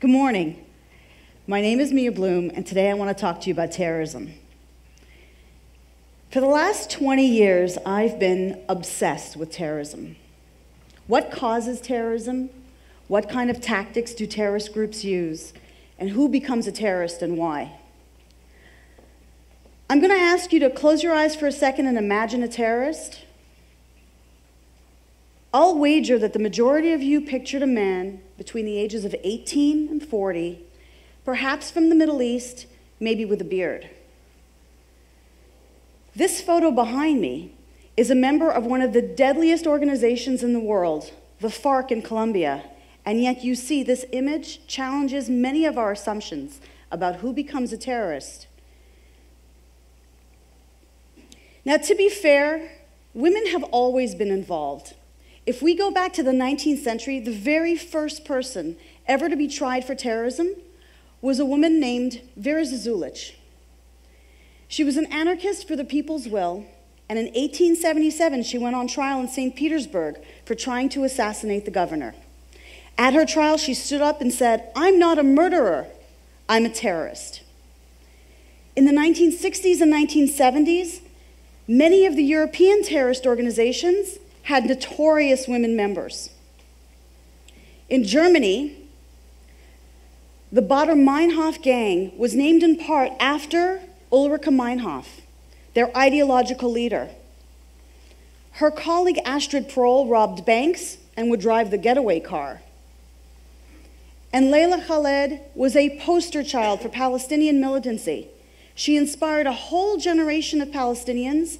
Good morning. My name is Mia Bloom, and today I want to talk to you about terrorism. For the last 20 years, I've been obsessed with terrorism. What causes terrorism? What kind of tactics do terrorist groups use? And who becomes a terrorist and why? I'm going to ask you to close your eyes for a second and imagine a terrorist. I'll wager that the majority of you pictured a man between the ages of 18 and 40, perhaps from the Middle East, maybe with a beard. This photo behind me is a member of one of the deadliest organizations in the world, the FARC in Colombia, and yet you see this image challenges many of our assumptions about who becomes a terrorist. Now, to be fair, women have always been involved. If we go back to the 19th century, the very first person ever to be tried for terrorism was a woman named Vera Zasulich. She was an anarchist for the people's will, and in 1877 she went on trial in St. Petersburg for trying to assassinate the governor. At her trial, she stood up and said, I'm not a murderer, I'm a terrorist. In the 1960s and 1970s, many of the European terrorist organizations had notorious women members. In Germany, the Baader Meinhof gang was named in part after Ulrike Meinhof, their ideological leader. Her colleague Astrid Proll robbed banks and would drive the getaway car. And Leila Khaled was a poster child for Palestinian militancy. She inspired a whole generation of Palestinians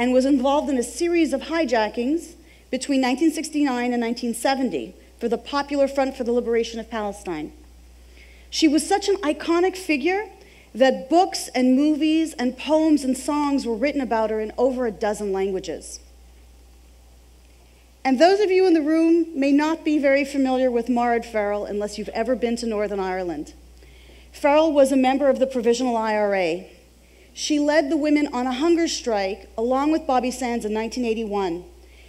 and was involved in a series of hijackings between 1969 and 1970 for the Popular Front for the Liberation of Palestine. She was such an iconic figure that books and movies and poems and songs were written about her in over a dozen languages. And those of you in the room may not be very familiar with Mairéad Farrell unless you've ever been to Northern Ireland. Farrell was a member of the Provisional IRA. She led the women on a hunger strike along with Bobby Sands in 1981.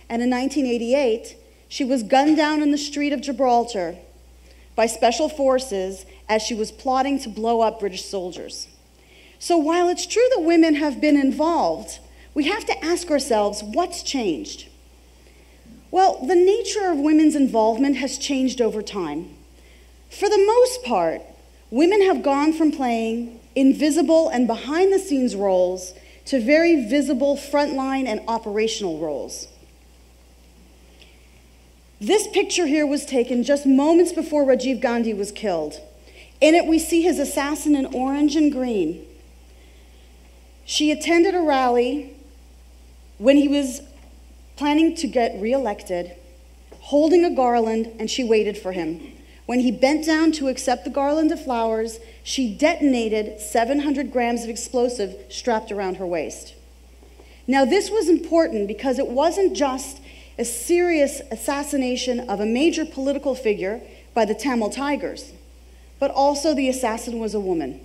And in 1988, she was gunned down in the street of Gibraltar by special forces as she was plotting to blow up British soldiers. So while it's true that women have been involved, we have to ask ourselves what's changed? Well, the nature of women's involvement has changed over time. For the most part, women have gone from playing invisible and behind the scenes roles to very visible frontline and operational roles. This picture here was taken just moments before Rajiv Gandhi was killed. In it, we see his assassin in orange and green. She attended a rally when he was planning to get reelected, holding a garland, and she waited for him. When he bent down to accept the garland of flowers, she detonated 700 grams of explosive strapped around her waist. Now, this was important because it wasn't just a serious assassination of a major political figure by the Tamil Tigers, but also the assassin was a woman.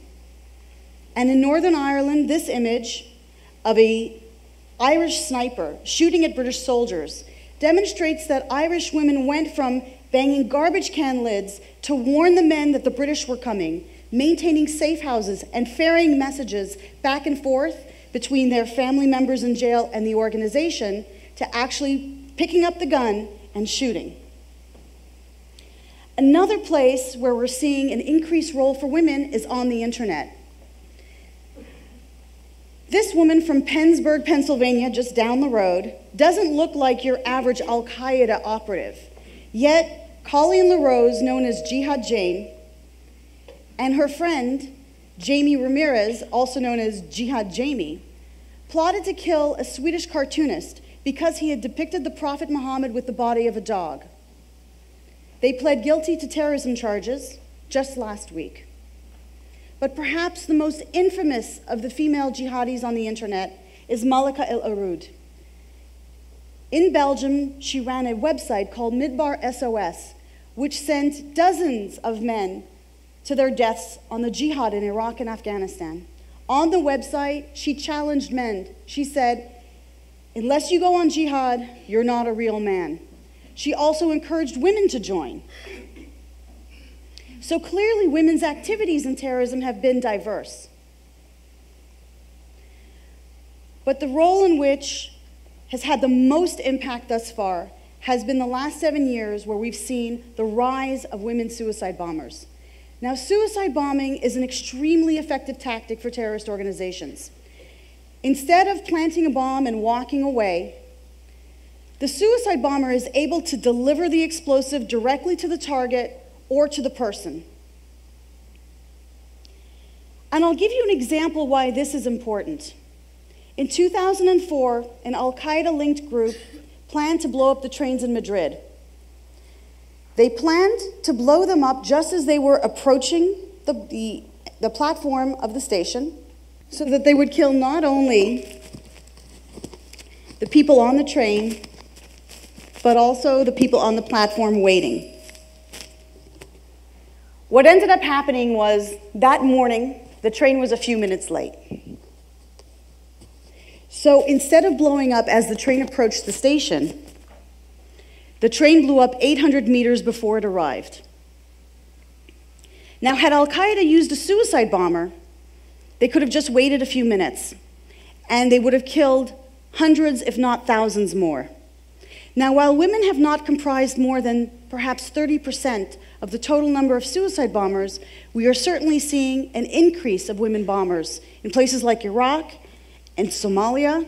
And in Northern Ireland, this image of a Irish sniper shooting at British soldiers demonstrates that Irish women went from banging garbage can lids to warn the men that the British were coming, maintaining safe houses, and ferrying messages back and forth between their family members in jail and the organization to actually picking up the gun and shooting. Another place where we're seeing an increased role for women is on the internet. This woman from Pennsburg, Pennsylvania, just down the road, doesn't look like your average Al Qaeda operative. Yet, Colleen LaRose, known as Jihad Jane, and her friend, Jamie Ramirez, also known as Jihad Jamie, plotted to kill a Swedish cartoonist because he had depicted the Prophet Muhammad with the body of a dog. They pled guilty to terrorism charges just last week. But perhaps the most infamous of the female jihadis on the internet is Malika El Aroud. In Belgium, she ran a website called Minbar SOS, which sent dozens of men to their deaths on the jihad in Iraq and Afghanistan. On the website, she challenged men. She said, Unless you go on jihad, you're not a real man. She also encouraged women to join. So clearly, women's activities in terrorism have been diverse. But the role in which has had the most impact thus far has been the last seven years where we've seen the rise of women suicide bombers. Now, suicide bombing is an extremely effective tactic for terrorist organizations. Instead of planting a bomb and walking away, the suicide bomber is able to deliver the explosive directly to the target or to the person. And I'll give you an example why this is important. In 2004, an Al Qaeda linked group planned to blow up the trains in Madrid. They planned to blow them up just as they were approaching the, the, the platform of the station so that they would kill not only the people on the train, but also the people on the platform waiting. What ended up happening was that morning, the train was a few minutes late. So instead of blowing up as the train approached the station, the train blew up 800 meters before it arrived. Now, had Al Qaeda used a suicide bomber, they could have just waited a few minutes and they would have killed hundreds, if not thousands, more. Now, while women have not comprised more than perhaps 30% of the total number of suicide bombers, we are certainly seeing an increase of women bombers in places like Iraq and Somalia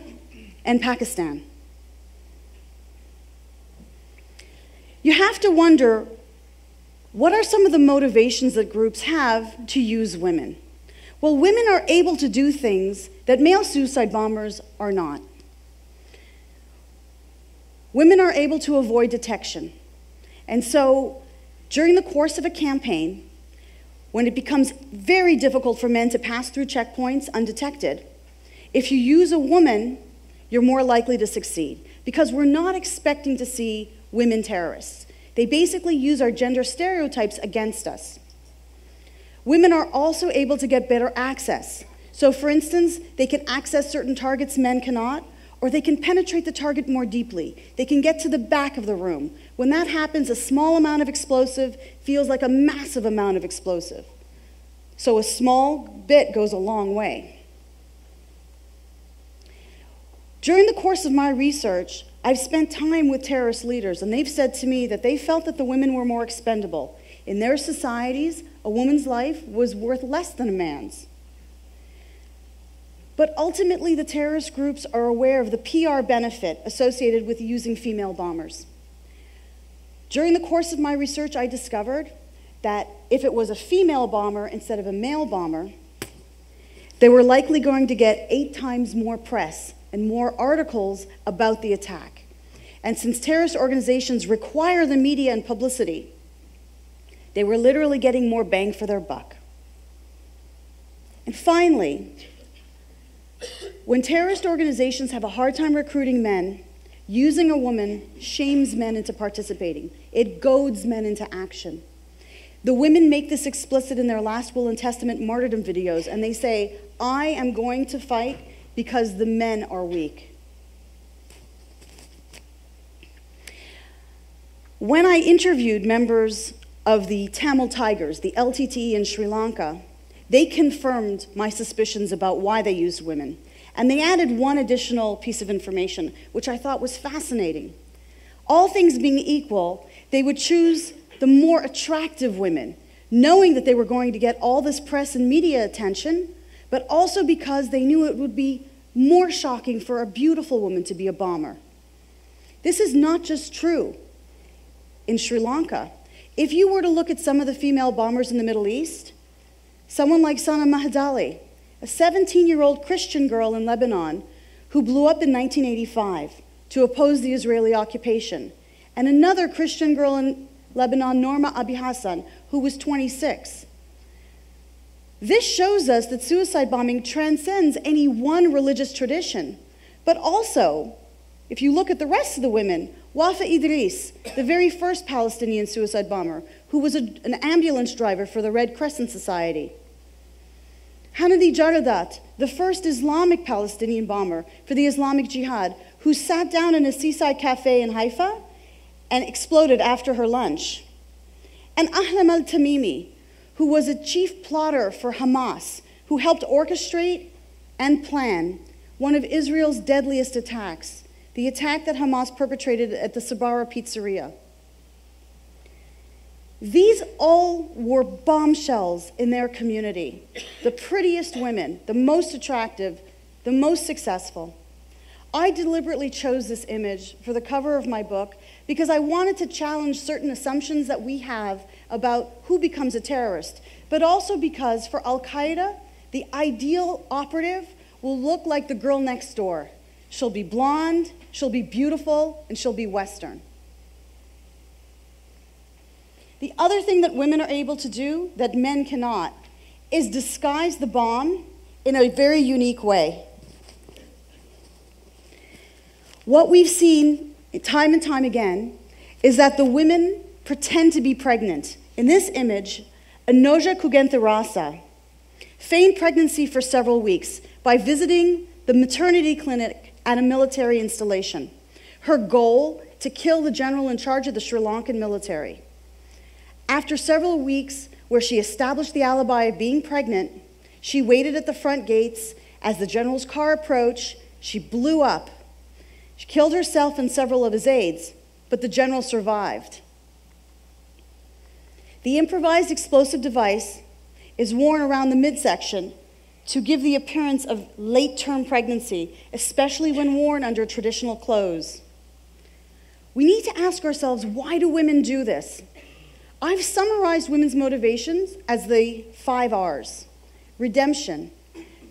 and Pakistan. You have to wonder what are some of the motivations that groups have to use women? Well, women are able to do things that male suicide bombers are not. Women are able to avoid detection. And so, during the course of a campaign, when it becomes very difficult for men to pass through checkpoints undetected, if you use a woman, you're more likely to succeed because we're not expecting to see women terrorists. They basically use our gender stereotypes against us. Women are also able to get better access. So, for instance, they can access certain targets men cannot, or they can penetrate the target more deeply. They can get to the back of the room. When that happens, a small amount of explosive feels like a massive amount of explosive. So, a small bit goes a long way. During the course of my research, I've spent time with terrorist leaders, and they've said to me that they felt that the women were more expendable. In their societies, a woman's life was worth less than a man's. But ultimately, the terrorist groups are aware of the PR benefit associated with using female bombers. During the course of my research, I discovered that if it was a female bomber instead of a male bomber, they were likely going to get eight times more press and more articles about the attack. And since terrorist organizations require the media and publicity, they were literally getting more bang for their buck. And finally, when terrorist organizations have a hard time recruiting men, using a woman shames men into participating. It goads men into action. The women make this explicit in their last will and testament martyrdom videos, and they say, I am going to fight because the men are weak. When I interviewed members of the Tamil Tigers, the LTTE in Sri Lanka, they confirmed my suspicions about why they used women. And they added one additional piece of information, which I thought was fascinating. All things being equal, they would choose the more attractive women, knowing that they were going to get all this press and media attention, but also because they knew it would be more shocking for a beautiful woman to be a bomber. This is not just true in Sri Lanka. If you were to look at some of the female bombers in the Middle East, someone like Sana Mehaidli, a 17 year old Christian girl in Lebanon who blew up in 1985 to oppose the Israeli occupation, and another Christian girl in Lebanon, Norma Abi Hassan, who was 26. This shows us that suicide bombing transcends any one religious tradition, but also, if you look at the rest of the women, Wafa Idris, the very first Palestinian suicide bomber, who was a, an ambulance driver for the Red Crescent Society. Hanadi Jaradat, the first Islamic Palestinian bomber for the Islamic Jihad, who sat down in a seaside cafe in Haifa and exploded after her lunch. And Ahlam al Tamimi, who was a chief plotter for Hamas, who helped orchestrate and plan one of Israel's deadliest attacks, the attack that Hamas perpetrated at the Sbarro pizzeria. These all were bombshells in their community, the prettiest women, the most attractive, the most successful. I deliberately chose this image for the cover of my book because I wanted to challenge certain assumptions that we have about who becomes a terrorist, but also because for Al Qaeda, the ideal operative will look like the girl next door. She'll be blonde, she'll be beautiful, and she'll be Western. The other thing that women are able to do that men cannot is disguise the bomb in a very unique way. What we've seen time and time again is that the women pretend to be pregnant. In this image, Anoja Kugenthirasa feigned pregnancy for several weeks by visiting the maternity clinic at a military installation. Her goal, to kill the general in charge of the Sri Lankan military. After several weeks where she established the alibi of being pregnant, she waited at the front gates. As the general's car approached, she blew up. She killed herself and several of his aides, but the general survived. The improvised explosive device is worn around the midsection to give the appearance of late term pregnancy, especially when worn under traditional clothes. We need to ask ourselves why do women do this? I've summarized women's motivations as the five R's redemption.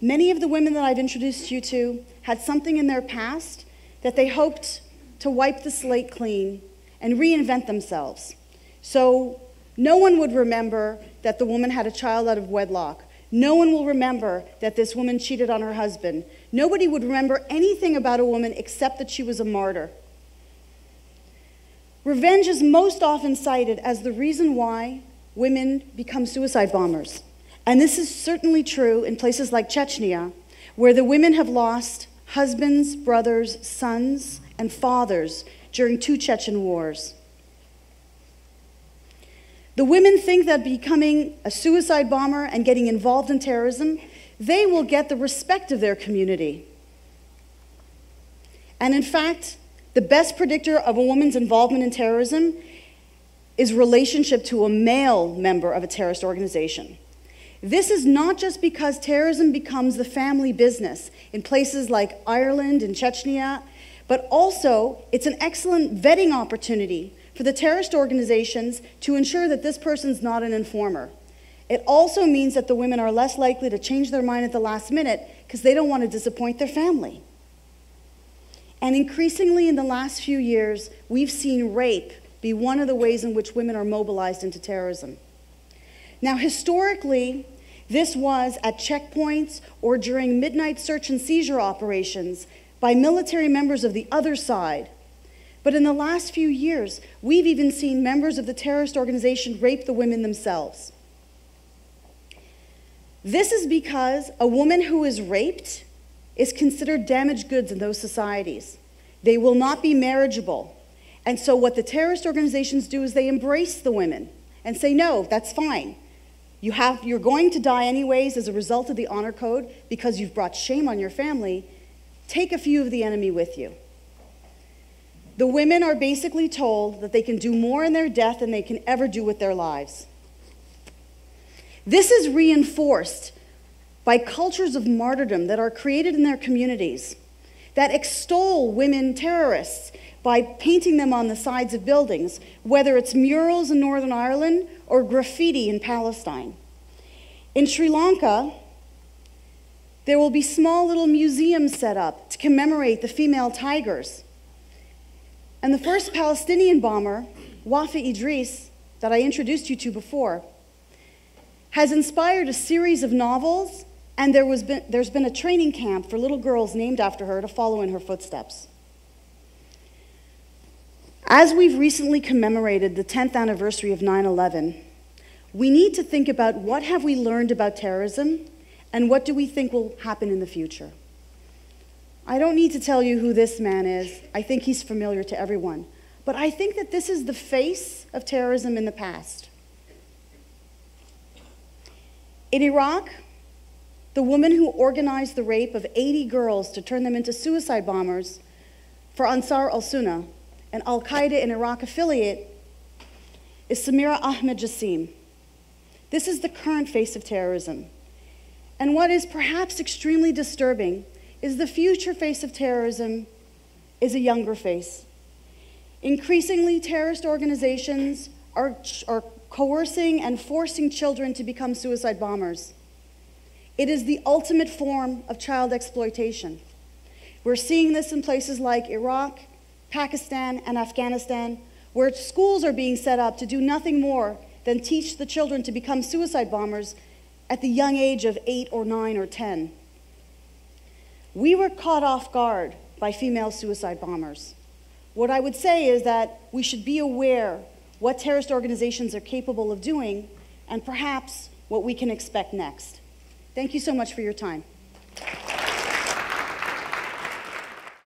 Many of the women that I've introduced you to had something in their past that they hoped to wipe the slate clean and reinvent themselves. So no one would remember that the woman had a child out of wedlock. No one will remember that this woman cheated on her husband. Nobody would remember anything about a woman except that she was a martyr. Revenge is most often cited as the reason why women become suicide bombers. And this is certainly true in places like Chechnya, where the women have lost husbands, brothers, sons, and fathers during two Chechen wars. The women think that becoming a suicide bomber and getting involved in terrorism, they will get the respect of their community. And in fact, the best predictor of a woman's involvement in terrorism is relationship to a male member of a terrorist organization. This is not just because terrorism becomes the family business in places like Ireland and Chechnya, but also it's an excellent vetting opportunity for the terrorist organizations to ensure that this person's not an informer. It also means that the women are less likely to change their mind at the last minute because they don't want to disappoint their family. And increasingly in the last few years, we've seen rape be one of the ways in which women are mobilized into terrorism. Now, historically, this was at checkpoints or during midnight search and seizure operations by military members of the other side. But in the last few years, we've even seen members of the terrorist organization rape the women themselves. This is because a woman who is raped is considered damaged goods in those societies. They will not be marriageable. And so, what the terrorist organizations do is they embrace the women and say, no, that's fine. You have, you're going to die anyways as a result of the honor code because you've brought shame on your family. Take a few of the enemy with you. The women are basically told that they can do more in their death than they can ever do with their lives. This is reinforced by cultures of martyrdom that are created in their communities that extol women terrorists by painting them on the sides of buildings, whether it's murals in Northern Ireland or graffiti in Palestine. In Sri Lanka, there will be small little museums set up to commemorate the female tigers. And the first Palestinian bomber, Wafa Idris, that I introduced you to before, has inspired a series of novels and there was been, there's been a training camp for little girls named after her to follow in her footsteps. As we've recently commemorated the 10th anniversary of 9 11, we need to think about what have we learned about terrorism and what do we think will happen in the future. I don't need to tell you who this man is. I think he's familiar to everyone. But I think that this is the face of terrorism in the past. In Iraq, the woman who organized the rape of 80 girls to turn them into suicide bombers for Ansar al Sunnah, an Al Qaeda in Iraq affiliate, is Samira Ahmed Jassim. This is the current face of terrorism. And what is perhaps extremely disturbing is the future face of terrorism is a younger face. Increasingly, terrorist organizations are, are coercing and forcing children to become suicide bombers. It is the ultimate form of child exploitation. We're seeing this in places like Iraq, Pakistan, and Afghanistan, where schools are being set up to do nothing more than teach the children to become suicide bombers at the young age of eight or nine or 10. We were caught off guard by female suicide bombers. What I would say is that we should be aware what terrorist organizations are capable of doing and perhaps what we can expect next. Thank you so much for your time.